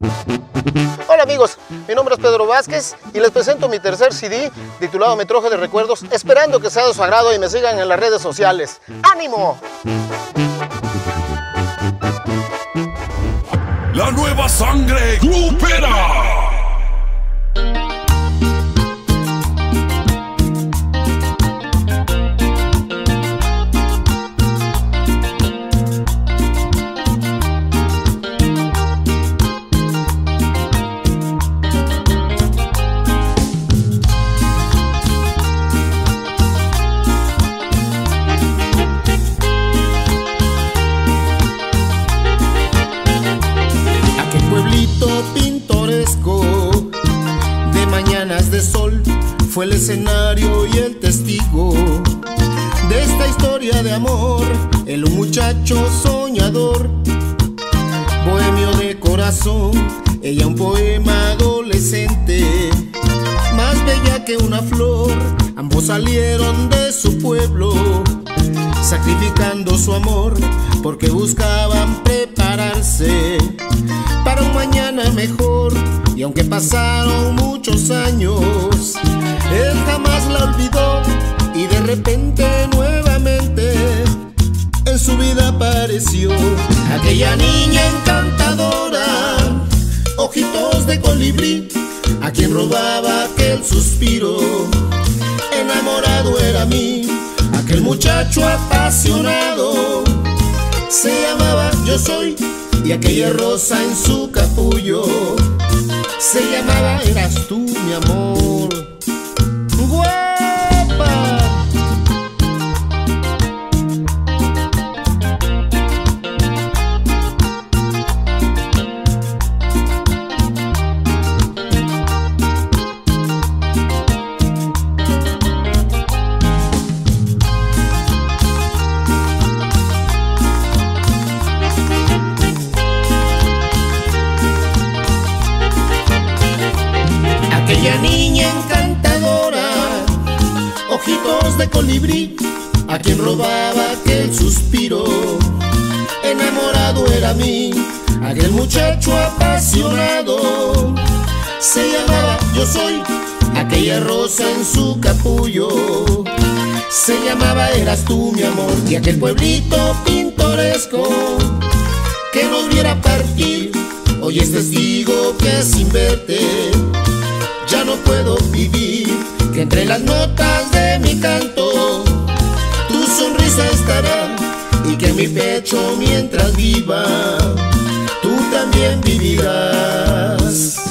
Hola amigos, mi nombre es Pedro Vázquez y les presento mi tercer CD titulado Me Troje de Recuerdos, esperando que sea de su agrado y me sigan en las redes sociales. ¡Ánimo! La nueva sangre grupera. Fue el escenario y el testigo de esta historia de amor. El muchacho soñador, bohemio de corazón, ella un poema adolescente, más bella que una flor. Ambos salieron de su pueblo, sacrificando su amor, porque buscaban prepararse para un mañana mejor. Y aunque pasaron muchos años, él jamás la olvidó y de repente nuevamente en su vida apareció aquella niña encantadora, ojitos de colibrí, a quien robaba aquel suspiro. Enamorado era mí, aquel muchacho apasionado, se llamaba Yo Soy y aquella rosa en su capullo se llamaba Eras tú mi amor. Niña encantadora, ojitos de colibrí, a quien robaba aquel suspiro. Enamorado era mí, aquel muchacho apasionado. Se llamaba Yo Soy, aquella rosa en su capullo. Se llamaba Eras tú mi amor, y aquel pueblito pintoresco que nos viera partir. Hoy es testigo que sin verte ya no puedo vivir, que entre las notas de mi canto tu sonrisa estará y que en mi pecho mientras viva tú también vivirás.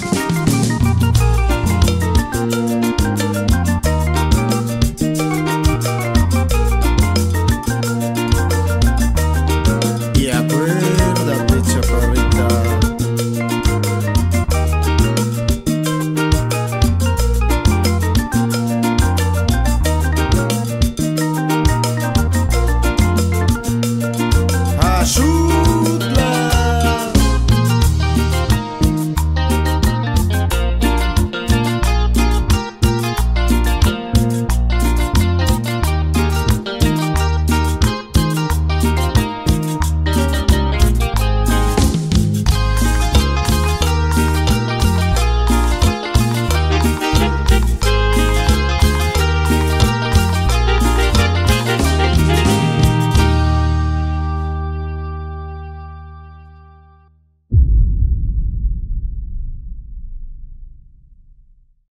Shoot!